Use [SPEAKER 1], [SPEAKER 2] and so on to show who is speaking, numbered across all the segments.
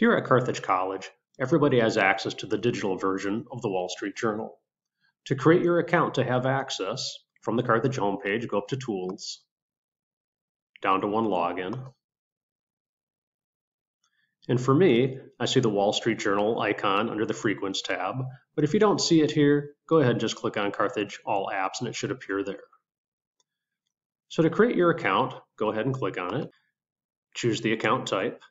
[SPEAKER 1] Here at Carthage College, everybody has access to the digital version of the Wall Street Journal. To create your account to have access, from the Carthage homepage, go up to Tools, down to One Login. And for me, I see the Wall Street Journal icon under the Frequents tab, but if you don't see it here, go ahead and just click on Carthage All Apps and it should appear there. So to create your account, go ahead and click on it. Choose the account type.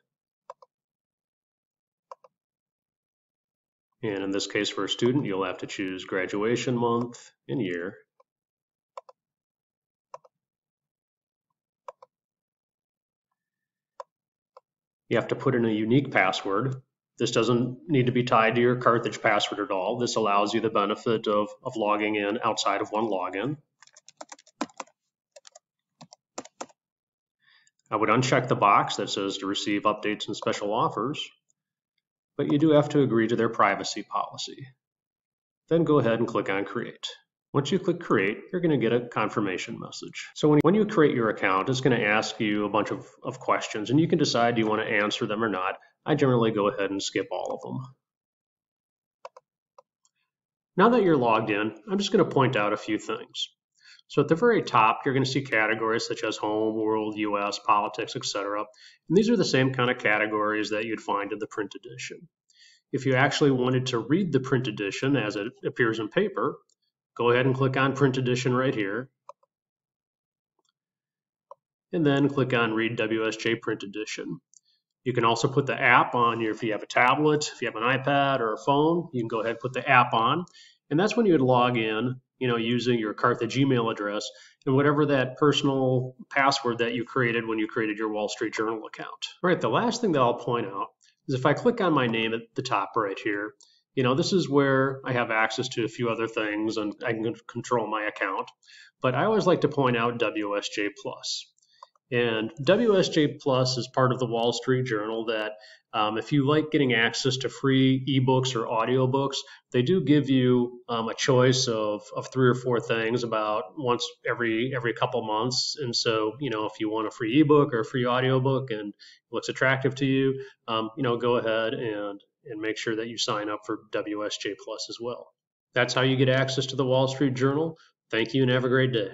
[SPEAKER 1] And in this case, for a student, you'll have to choose graduation month and year. You have to put in a unique password. This doesn't need to be tied to your Carthage password at all. This allows you the benefit of, of logging in outside of one login. I would uncheck the box that says to receive updates and special offers but you do have to agree to their privacy policy. Then go ahead and click on Create. Once you click Create, you're going to get a confirmation message. So when, when you create your account, it's going to ask you a bunch of, of questions, and you can decide do you want to answer them or not. I generally go ahead and skip all of them. Now that you're logged in, I'm just going to point out a few things. So at the very top, you're going to see categories such as home, world, US, politics, etc. And these are the same kind of categories that you'd find in the print edition. If you actually wanted to read the print edition as it appears in paper, go ahead and click on print edition right here. And then click on read WSJ print edition. You can also put the app on your, if you have a tablet, if you have an iPad or a phone, you can go ahead and put the app on. And that's when you would log in you know, using your Carthage email address and whatever that personal password that you created when you created your Wall Street Journal account. All right, the last thing that I'll point out is if I click on my name at the top right here, you know, this is where I have access to a few other things and I can control my account. But I always like to point out WSJ Plus. And WSJ Plus is part of the Wall Street Journal that um, if you like getting access to free ebooks or audiobooks, they do give you um, a choice of, of three or four things about once every every couple months. And so, you know, if you want a free ebook or a free audiobook and it looks attractive to you, um, you know, go ahead and and make sure that you sign up for WSJ Plus as well. That's how you get access to the Wall Street Journal. Thank you and have a great day.